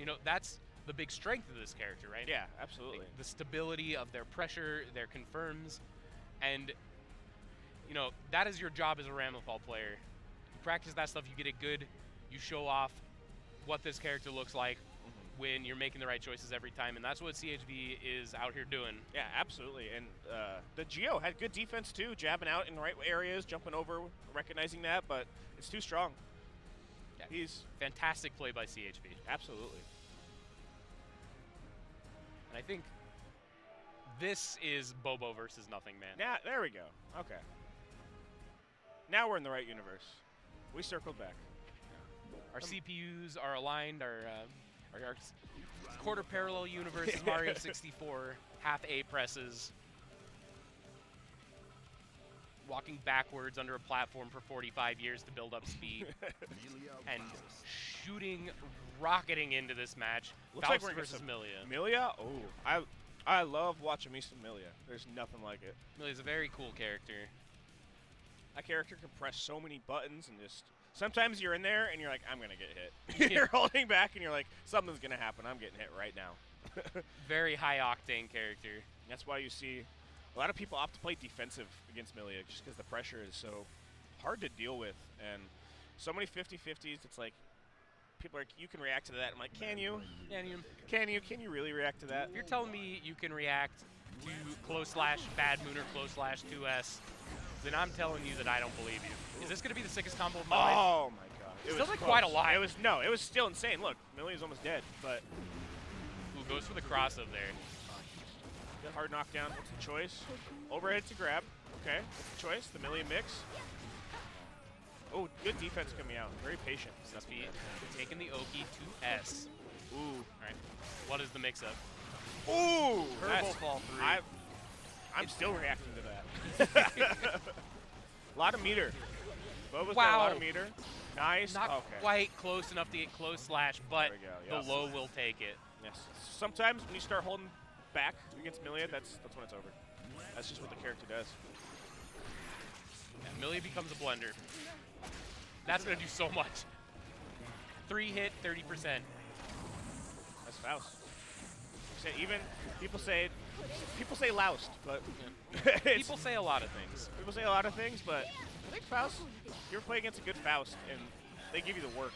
you know, that's the big strength of this character, right? Yeah, absolutely. Like, the stability of their pressure, their confirms, and you know that is your job as a Ramlethal player. You practice that stuff, you get it good, you show off what this character looks like when you're making the right choices every time, and that's what CHV is out here doing. Yeah, absolutely. And uh, the Geo had good defense too, jabbing out in the right areas, jumping over, recognizing that, but it's too strong. Yeah. He's Fantastic play by CHV. absolutely. I think this is Bobo versus Nothing Man. Yeah, there we go. Okay. Now we're in the right universe. We circled back. Our CPUs are aligned. Our, uh, our, our quarter parallel universe is Mario 64. Half A presses. Walking backwards under a platform for 45 years to build up speed. and shooting, rocketing into this match. Looks like Faust we're versus Milia. Milia? Oh, I I love watching me some Milia. There's nothing like it. Milia's a very cool character. That character can press so many buttons and just. Sometimes you're in there and you're like, I'm gonna get hit. you're holding back and you're like, something's gonna happen. I'm getting hit right now. Very high octane character. That's why you see a lot of people opt to play defensive against Milia just because the pressure is so hard to deal with. And so many 50-50s, it's like people are like, you can react to that. I'm like, can you? And you, Can you? Can you really react to that? if you're telling me you can react to close slash bad moon or close slash 2S, then I'm telling you that I don't believe you. Is this going to be the sickest combo of my life? Oh my god. It Still was like quite a lot. It was no, it was still insane. Look, Milia's almost dead, but Who goes for the cross up there? Good hard knockdown. What's the choice? Overhead to grab. Okay, what's the choice? The Milia mix. Oh, good defense coming out. Very patient. Suspy taking the Oki to S. Ooh. All right. What is the mix-up? Ooh. Turbo that's- fall through. I, I'm still reacting to that. a lot of meter. Bobo's got a lot of meter. Nice. Not okay. quite close enough to get close slash, but There we go, the low will take it. Yes. Sometimes when you start holding back against Milia, that's that's when it's over. That's just what the character does. Yeah, Millie becomes a blender. That's going to do so much. Three hit, 30%. That's Faust. Even people say people say loused, but People say a lot of things. people say a lot of things, but I think Faust. You ever play against a good Faust, and they give you the work.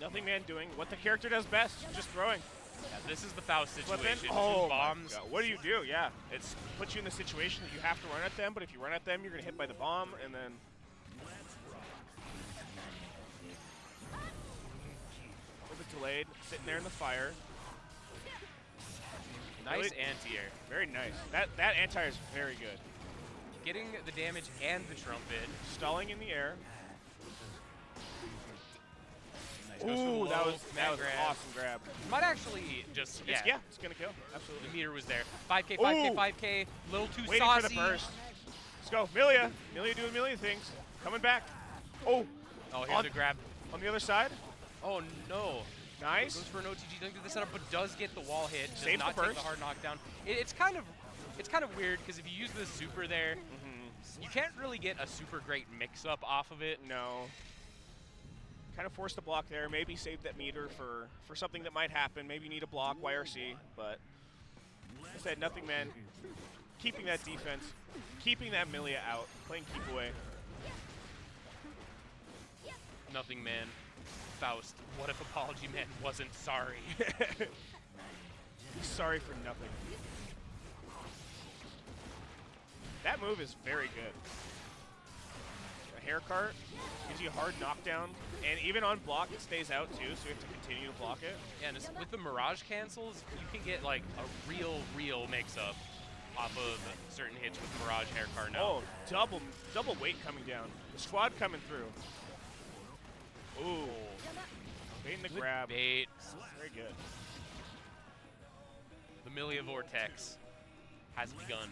Nothing man doing what the character does best, just throwing. Yeah, this is the Faust situation. Oh, bombs. What do you do? Yeah, it's puts you in the situation that you have to run at them, but if you run at them, you're gonna hit by the bomb, and then. A little bit delayed, sitting there in the fire. Nice Really- anti-air. Very nice. That that anti-air is very good. Getting the damage and the trumpet. Stalling in the air. Ooh, that was that was grab. awesome grab. Might actually just, yeah. It's, yeah, it's gonna kill. Absolutely. The meter was there. 5k, 5k, Ooh. 5k. Little too Waiting saucy. for the burst. Let's go, Milia. Milia doing Milia things. Coming back. Oh, Oh, here's On- the grab. on the other side. Oh, no. Nice. Goes for an OTG, doesn't get the setup, but does get the wall hit. Does Saves the not take the hard knockdown. It, it's kind of it's kind of weird because if you use the super there, Mm-hmm. you can't really get a super great mix-up off of it. No. Kind of forced a block there. Maybe save that meter for for something that might happen. Maybe you need a block, YRC. But I said, nothing, man. Keeping that defense, keeping that Milia out, playing keep away. Nothing, man. Faust. What if Apology Man wasn't sorry? Sorry for nothing. That move is very good. A hair cart gives you a hard knockdown, and even on block, it stays out too, so you have to continue to block it. yeah, and with the Mirage cancels, you can get like a real, real mix-up off of certain hits with Mirage Hair Car now. Oh, double double weight coming down. The squad coming through. Ooh. Baiting the Good grab. bait. Very good. The Milia Vortex has begun.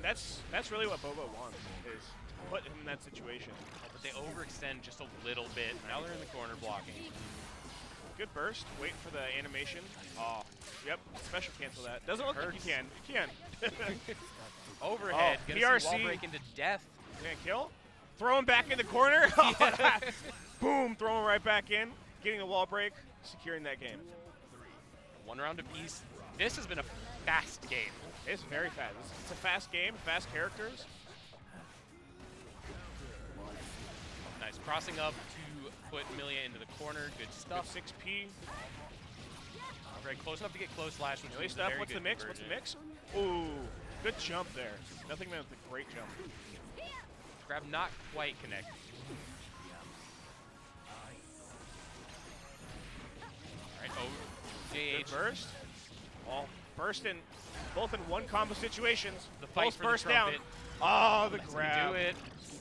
That's that's really what Bobo wants, is put him in that situation. Oh, but they overextend just a little bit. Now they're in the corner blocking. Good burst. Waiting for the animation. Oh, yep. Special cancel that. Doesn't look like Hurts. you can. You can. Overhead, Oh, PRC. break into death. Gonna kill? Throw him back in the corner. Boom, throw him right back in. Getting the wall break, securing that game. One round apiece. This has been a fast game. It's very fast. It's a fast game, fast characters. Nice. Crossing up to put Milia into the corner. Good Good stuff. 6P. Very close enough to get close slash. Which is stuff. very What's the good mix? What's the mix? Ooh, good jump there. Nothing man with a great jump. Grab not quite connected. Alright, oh, Good JH. burst. All burst in, both in one combo situations. The fight Both for the burst down. Oh, the Let's grab. do it.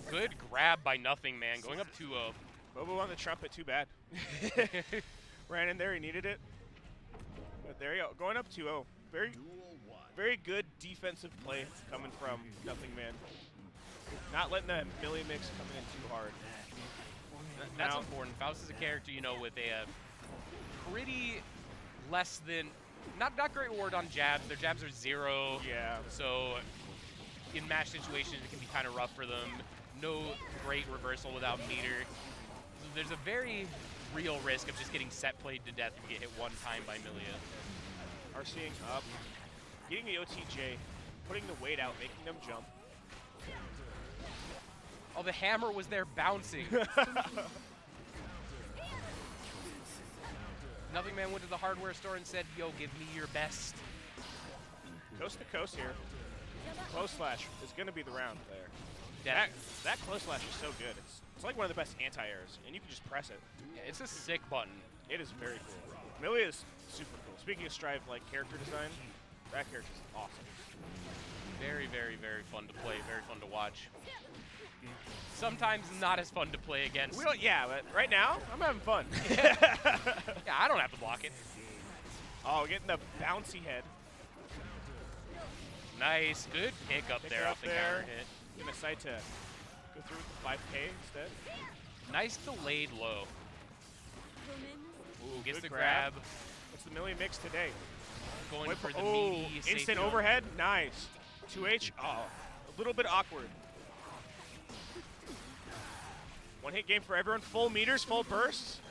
Good grab by Nothing Man, going up oh. 2-0. Bobo on the trumpet, too bad. Ran in there, he needed it. But there you go, going up 2-0. Very, very good defensive play coming from Nothing Man. Not letting that Millie mix come in too hard. That's Now- important. Faust is a character, you know, with a uh, pretty less than, not not great reward on jabs. Their jabs are zero. Yeah. So in match situations, it can be kind of rough for them. No great reversal without meter. So there's a very real risk of just getting set played to death if you get hit one time by Milia. Are seeing up, getting the OTG, putting the weight out, making them jump. Oh, the hammer was there bouncing. Nothing Man went to the hardware store and said, yo, give me your best. coast to coast here. Close slash is going to be the round there. That, that close slash is so good. It's, it's like one of the best anti-airs, and you can just press it. it's a sick button. It is very cool. Millie is super cool. Speaking of Strive, like character design, that character is awesome. Very, very, very fun to play, very fun to watch. Sometimes not as fun to play against. We don't, yeah, but right now I'm having fun. Yeah, I don't have to block it. oh, getting the bouncy head. Nice, good pick up Pick there off the there. counter hit. Gonna decide to go through with the 5K instead. Nice delayed low. Ooh, gets Good the grab. grab. What's the Millie mix today? Going Wait for the oh, instant overhead, nice. 2H, oh, a little bit awkward. One hit game for everyone, full meters, full bursts.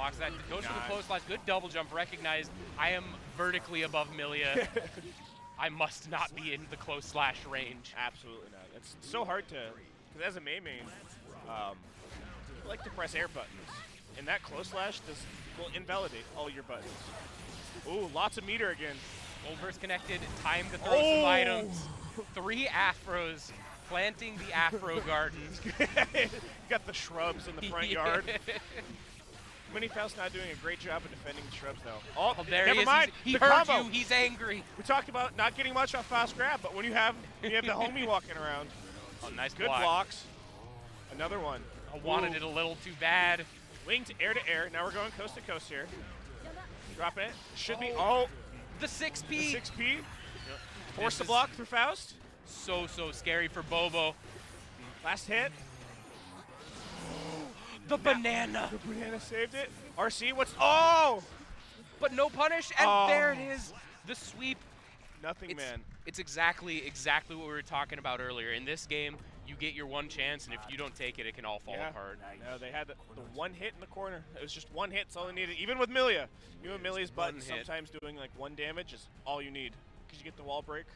Blocks that, goes for the close slash. Good double jump, recognized. I am vertically above Milia. I must not be in the close slash range. Absolutely not. It's so hard to, because as a May main, um, I like to press air buttons, and that close slash does will invalidate all your buttons. Ooh, lots of meter again. Gold burst connected, time to throw some Oh! items. Three afros, planting the afro garden. Got the shrubs in the front yard. Mini Faust not doing a great job of defending the shrubs though. Oh, Oh, there never he is. mind. He's- he the heard combo. you. He's angry. We talked about not getting much off fast grab, but when you have you have the homie walking around, Oh, nice good block. blocks. Another one. I wanted Ooh. it a little too bad. Wing to air to air. Now we're going coast to coast here. Drop it. Should be. Oh, The 6P. the 6P. Force This the block through Faust. So, so scary for Bobo. Last hit. The banana. The banana saved it. RC, what's. Oh! But no punish, and Oh. there it is. The sweep. Nothing, It's, man. it's exactly, exactly what we were talking about earlier. In this game, you get your one chance, and if you don't take it, it can all fall Yeah. apart. No, they had the, the one hit in the corner. It was just one hit. That's all they needed. Even with Milia. Even with Milia's button, sometimes doing like one damage is all you need. Because you get the wall break.